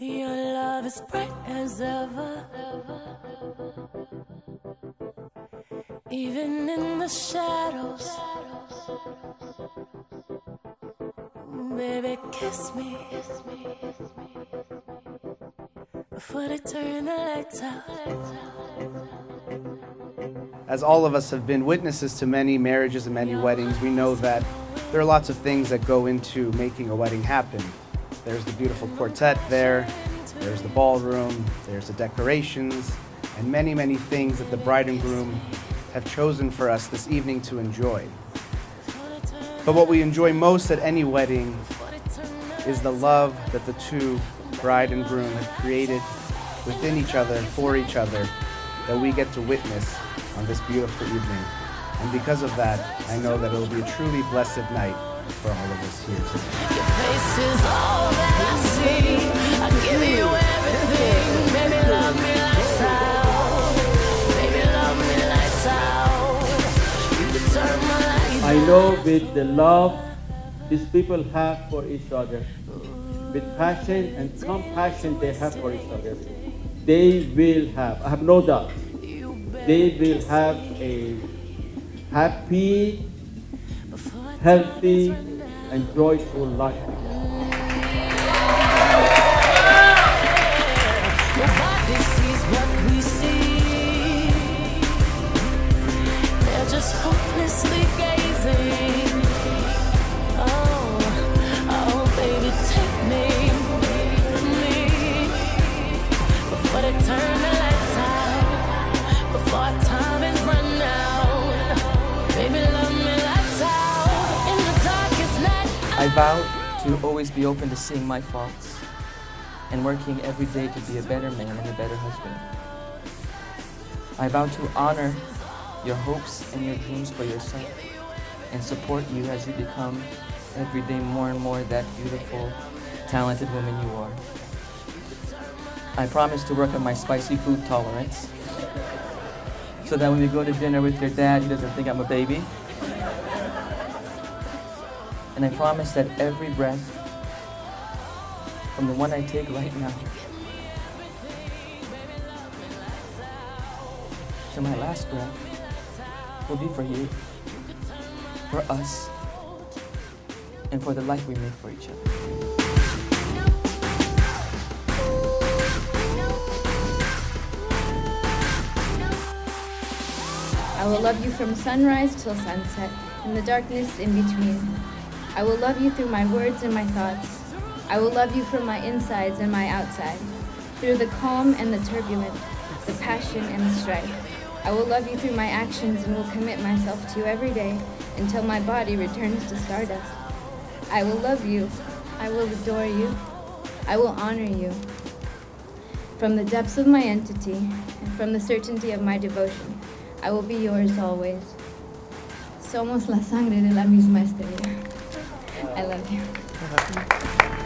Your love is bright as ever. Even in the shadows. Baby, kiss me. Before they turn the lights out. As all of us have been witnesses to many marriages and many weddings, we know that there are lots of things that go into making a wedding happen. There's the beautiful quartet there, there's the ballroom, there's the decorations, and many, many things that the bride and groom have chosen for us this evening to enjoy. But what we enjoy most at any wedding is the love that the two, bride and groom, have created within each other, for each other, that we get to witness on this beautiful evening. And because of that, I know that it will be a truly blessed night for all of us here today. Your face is all that I see. I give you everything. Baby, love me lights out. Baby, love me lights out. You can turn my lights I know with the love these people have for each other, with passion and compassion they have for each other, they will have, I have no doubt, they will have a happy, healthy, and joyful life. I vow to always be open to seeing my faults and working every day to be a better man and a better husband. I vow to honor your hopes and your dreams for yourself and support you as you become every day more and more that beautiful, talented woman you are. I promise to work on my spicy food tolerance so that when we go to dinner with your dad, he doesn't think I'm a baby. And I promise that every breath, from the one I take right now to my last breath, will be for you, for us, and for the life we make for each other. I will love you from sunrise till sunset, and the darkness in between. I will love you through my words and my thoughts. I will love you from my insides and my outside, through the calm and the turbulent, the passion and the strife. I will love you through my actions and will commit myself to you every day until my body returns to stardust. I will love you. I will adore you. I will honor you. From the depths of my entity and from the certainty of my devotion, I will be yours always. Somos la sangre de la misma estrella. I love you. Uh-huh.